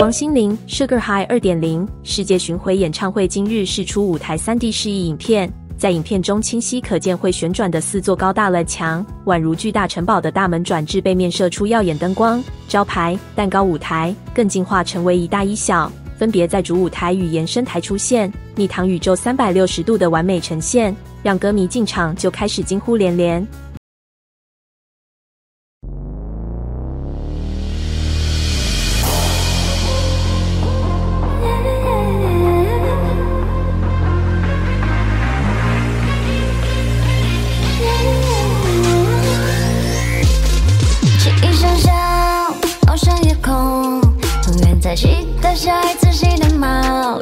王心凌《Sugar High 二点零》世界巡回演唱会今日试出舞台三 D 示意影片，在影片中清晰可见会旋转的四座高大了墙，宛如巨大城堡的大门转至背面射出耀眼灯光，招牌、蛋糕舞台更进化成为一大一小，分别在主舞台与延伸台出现，蜜糖宇宙三百六十度的完美呈现，让歌迷进场就开始惊呼连连。剩下爱自己的猫。